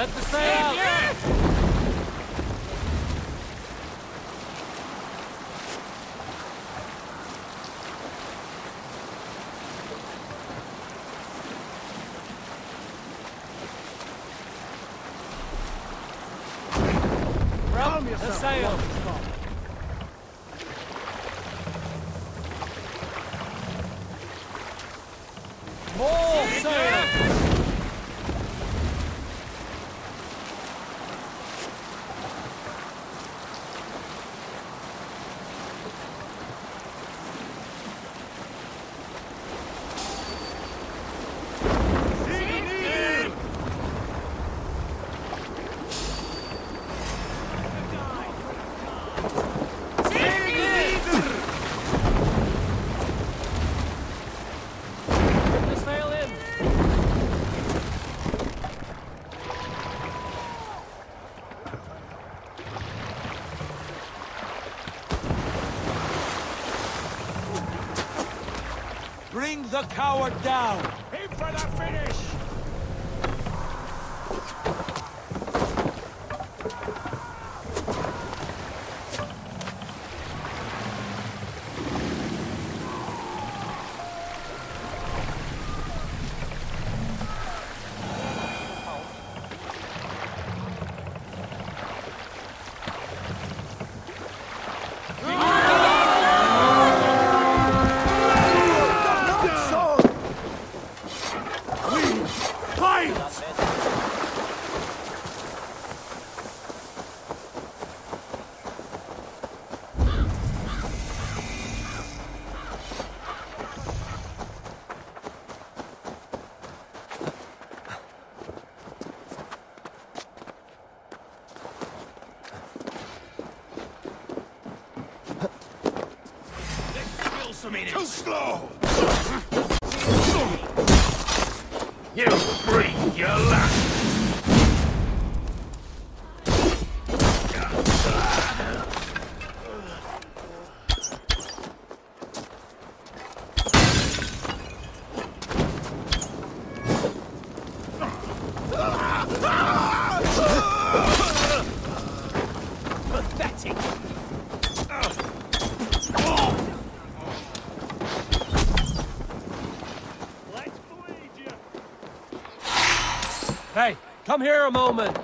Let the sail out! Round the sail! More sail! Bring the sail in! Bring the coward down! Aim for the finish! Too slow! You bring your luck! Pathetic! Let's bleed you! Hey, come here a moment!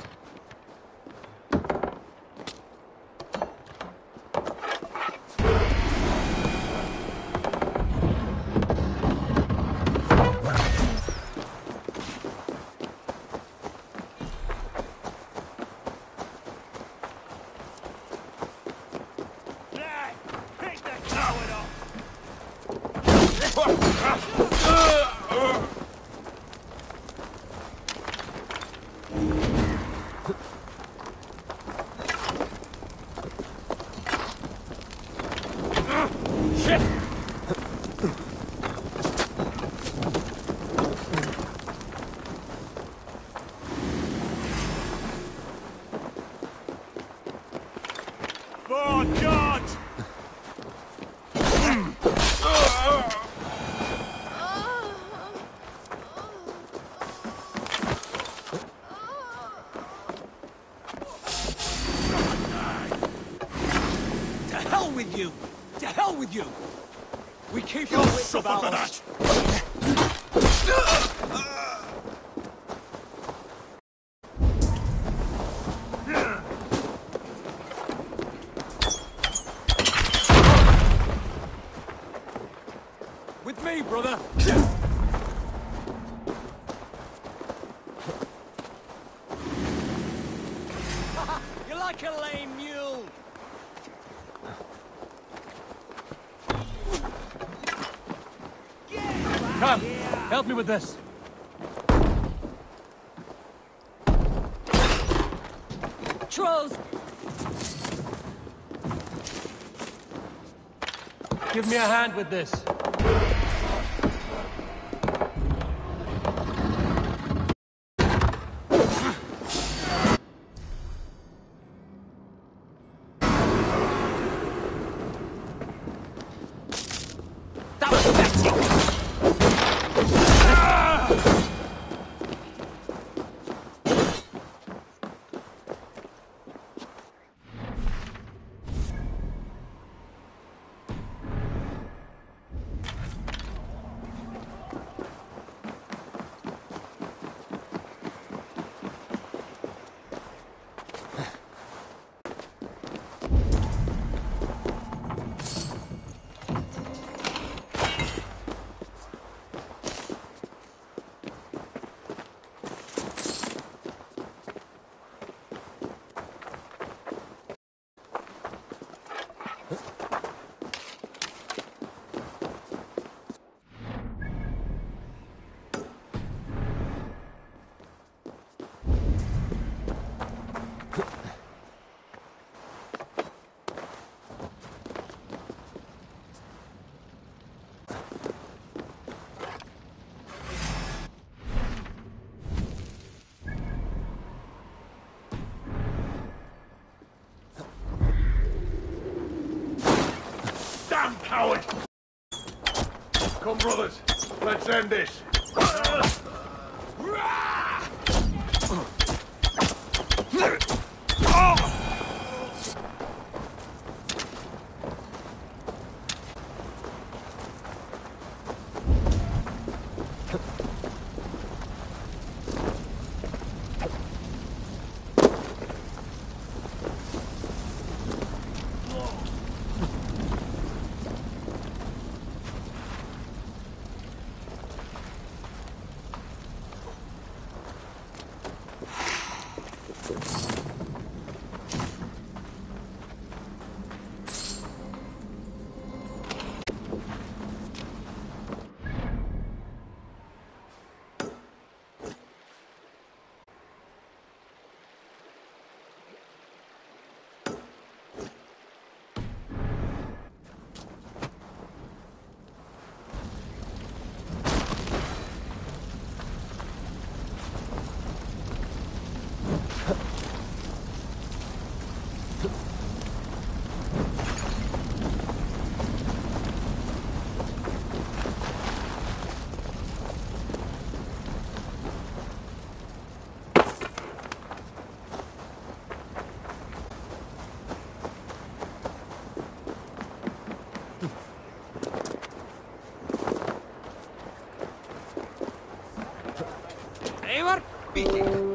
Hey! Pick the coward up! Shit! For God! To hell with you! To hell with you! We keep You'll your wits suffer about for us. that! With me, brother! You're like a lame mule! Come, help me with this. Trolls! Give me a hand with this. Coward! Come, brothers. Let's end this. neyi var? Bir dakika.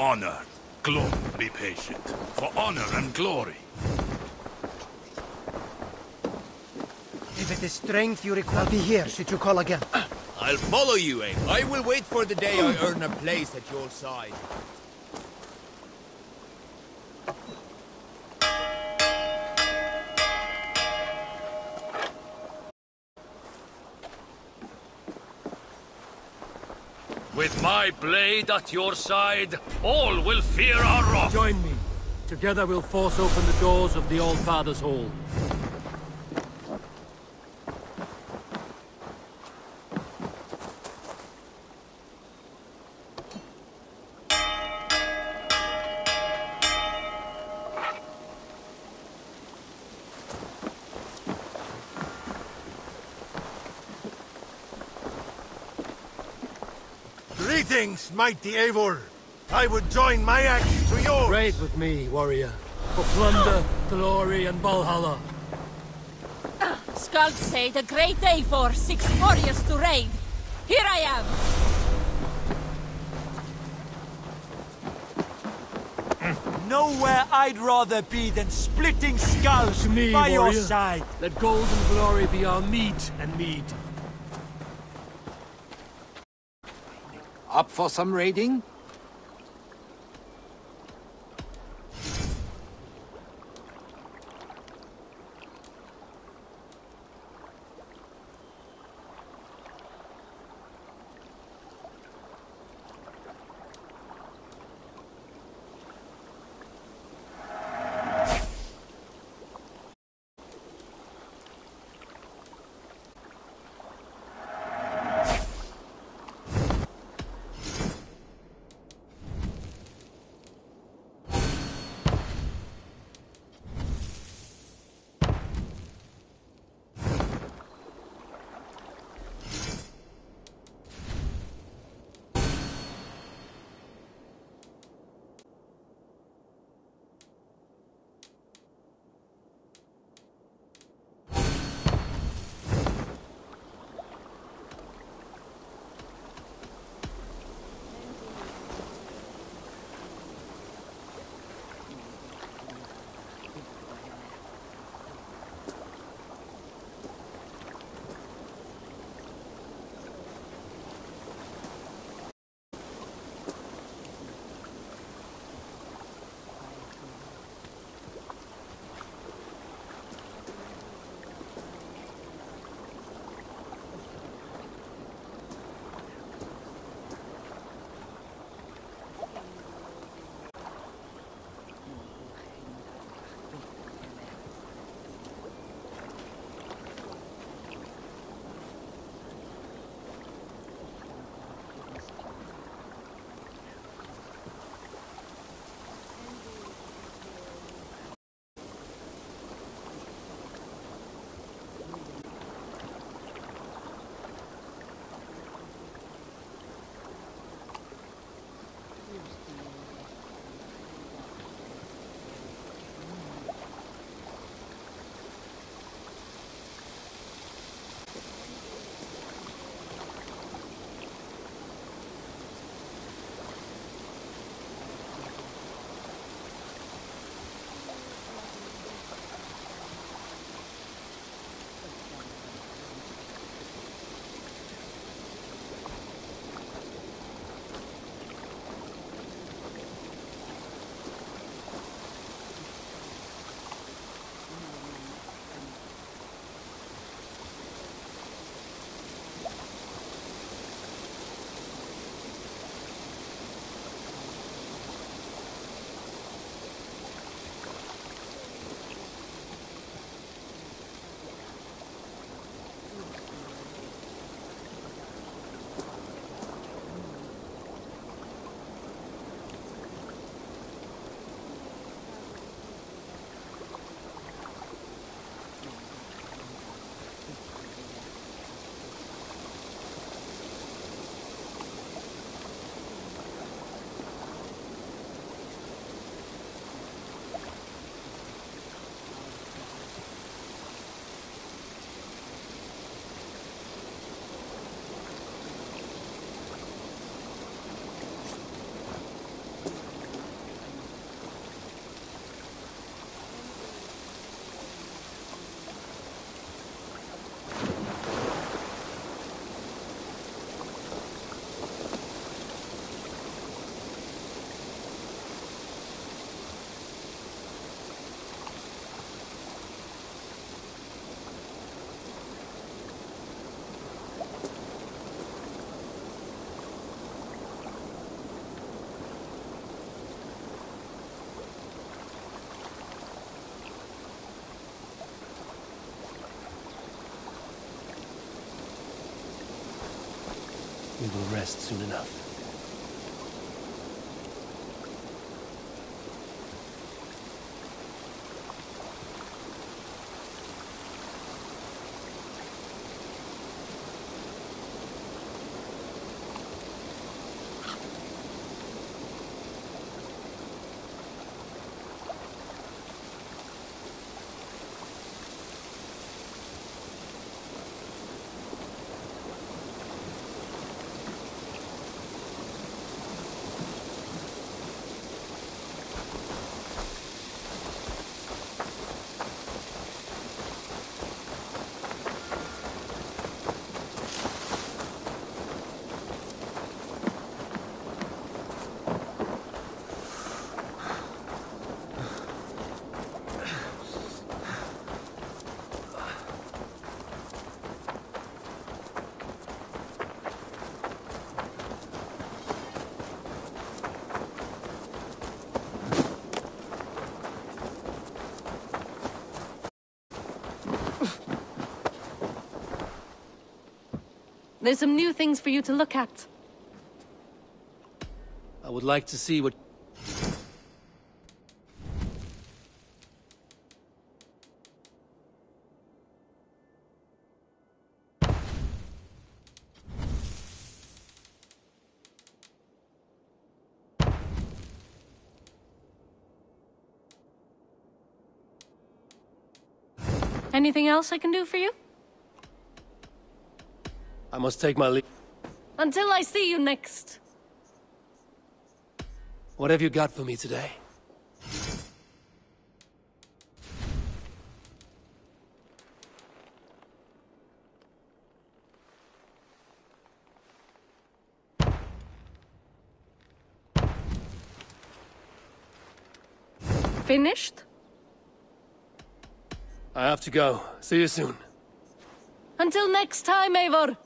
Honor, glory, be patient. For honor and glory. If it is strength you require, I'll be here should you call again. I'll follow you, eh? I will wait for the day I earn a place at your side. With my blade at your side, all will fear our wrath. Join me. Together we'll force open the doors of the All-Father's Hall. Greetings, mighty Eivor. I would join my axe to yours. Raid with me, warrior. For plunder, glory, and Valhalla. Skalds say the great Eivor seeks warriors to raid. Here I am. Nowhere I'd rather be than splitting skulls To me, by your warrior. side. Let gold and glory be our meat and mead. For some raiding? Rest soon enough. There's some new things for you to look at. I would like to see what... Anything else I can do for you? I must take my leave. Until I see you next. What have you got for me today? Finished? I have to go. See you soon. Until next time, Eivor.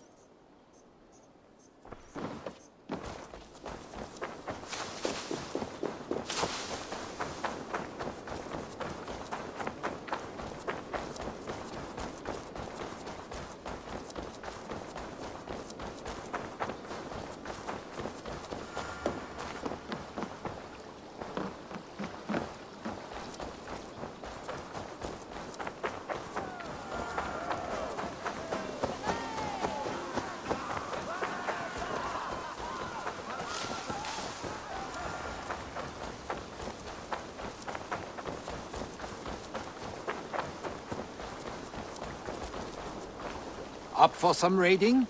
Up for some raiding?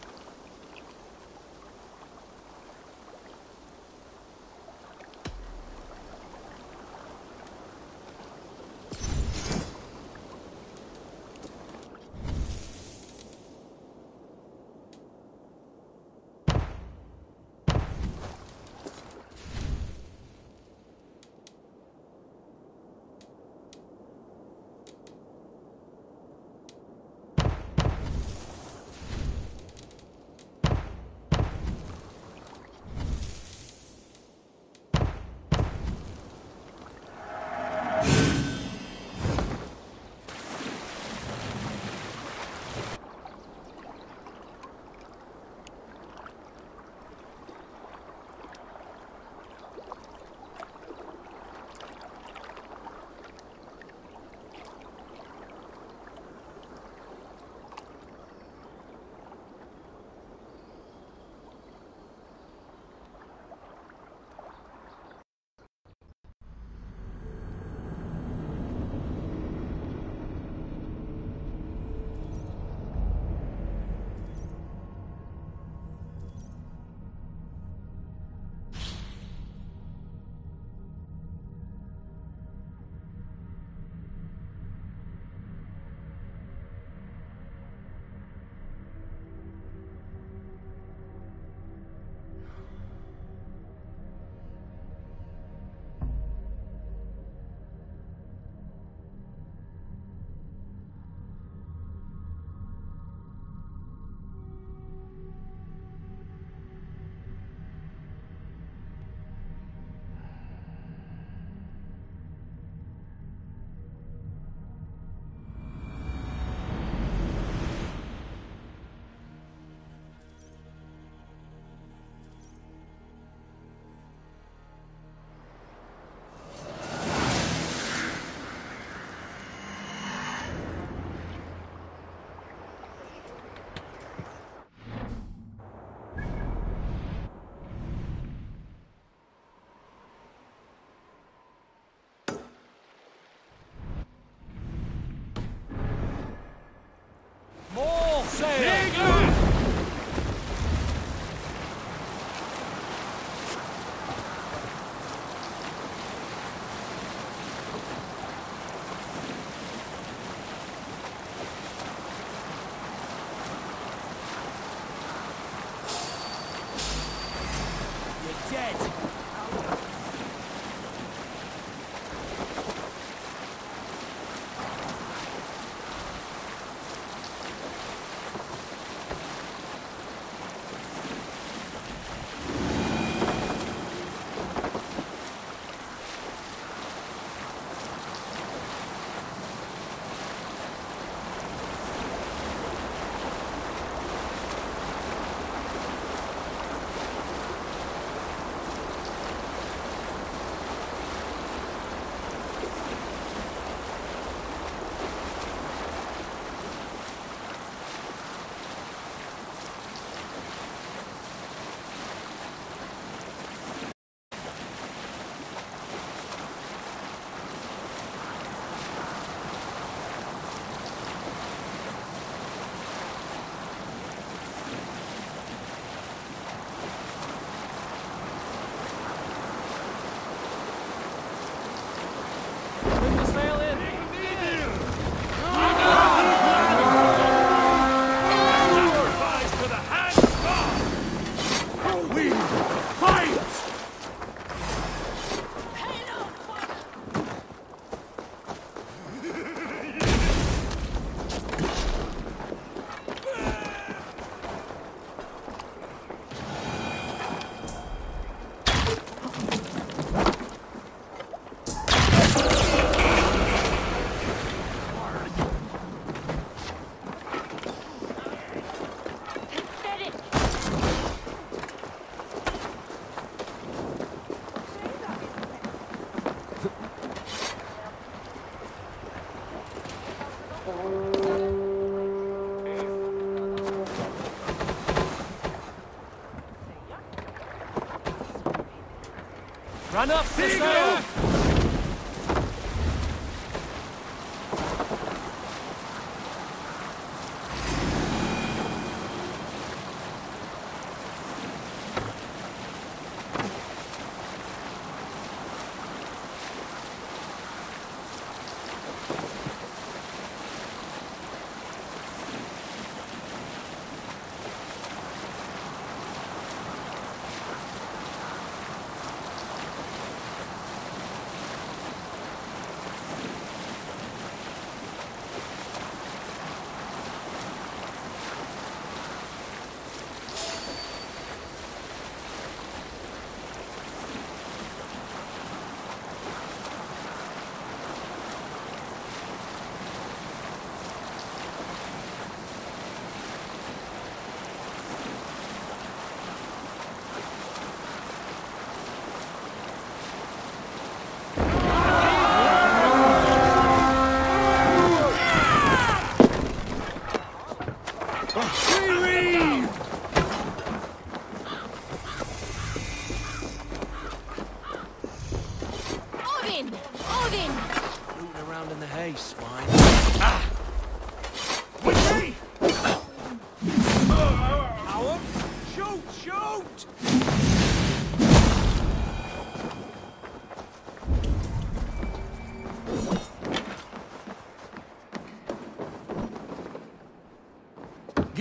Run up, sister!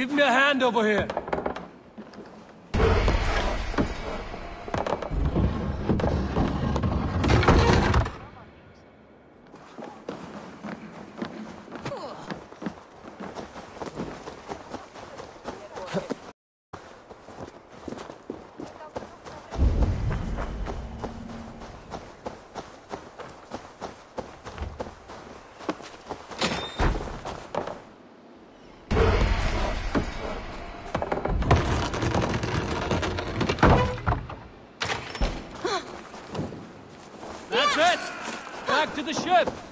Give me a hand over here. to the ship!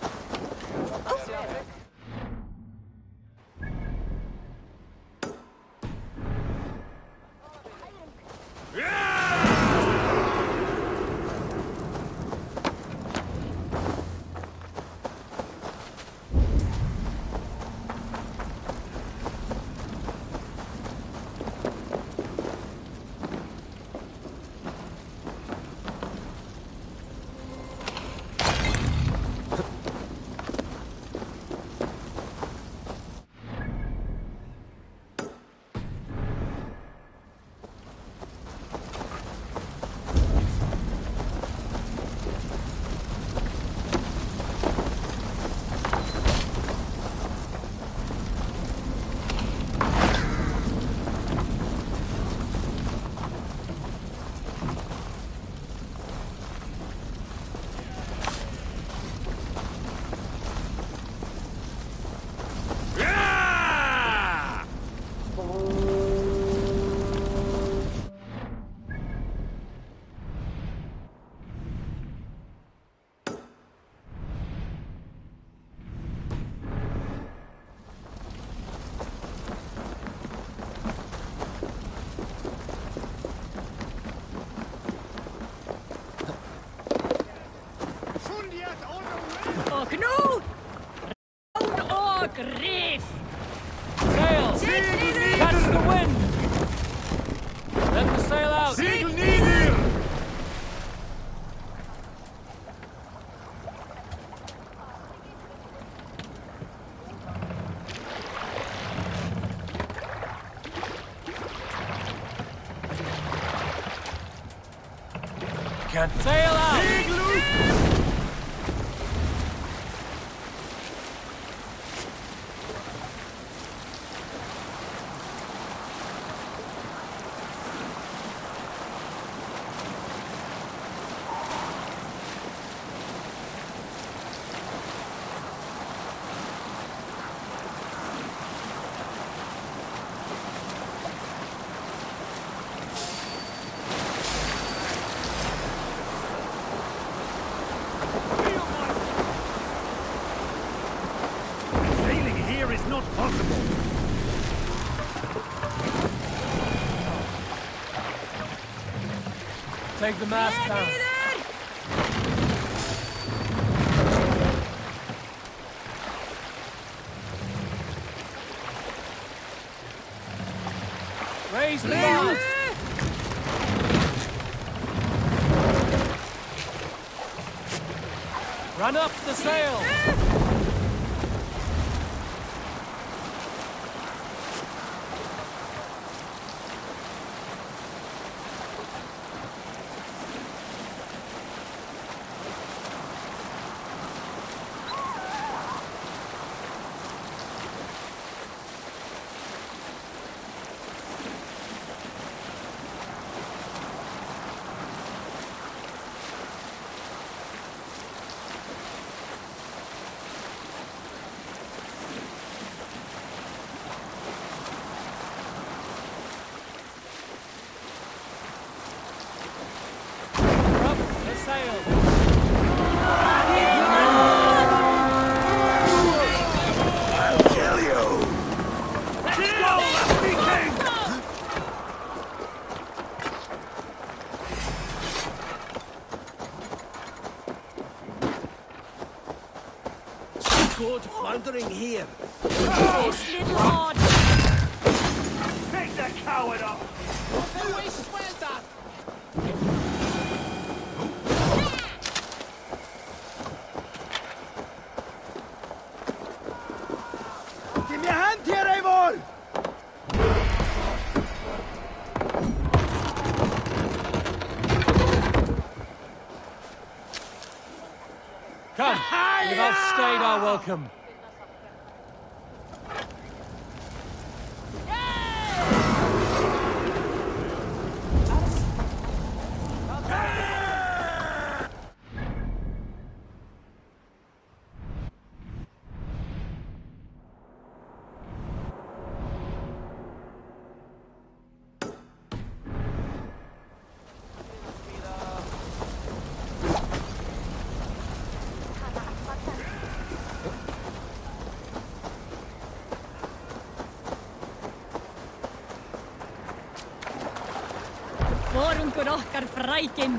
Can't sail out! Segel ut! Sailing here is not possible. Take the. Raise the mast! Run up the sail! Up the sail! Good foundering here. This little odd. Take that coward off! Give me a hand here, Eivor! Come! You've outstayed our welcome. Okkar frækinn.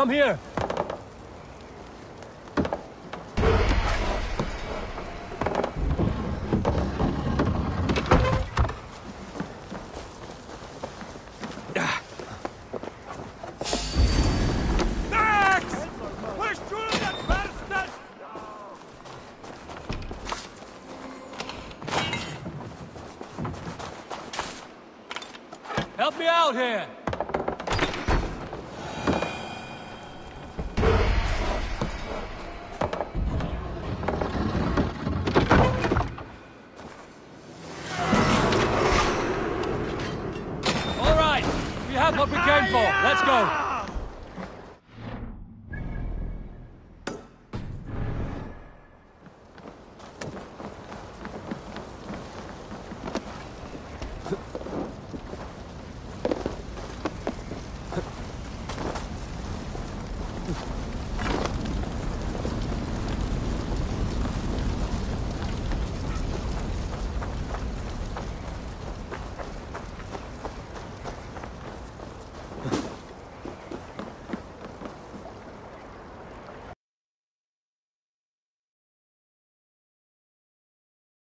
Come here! Help me out here!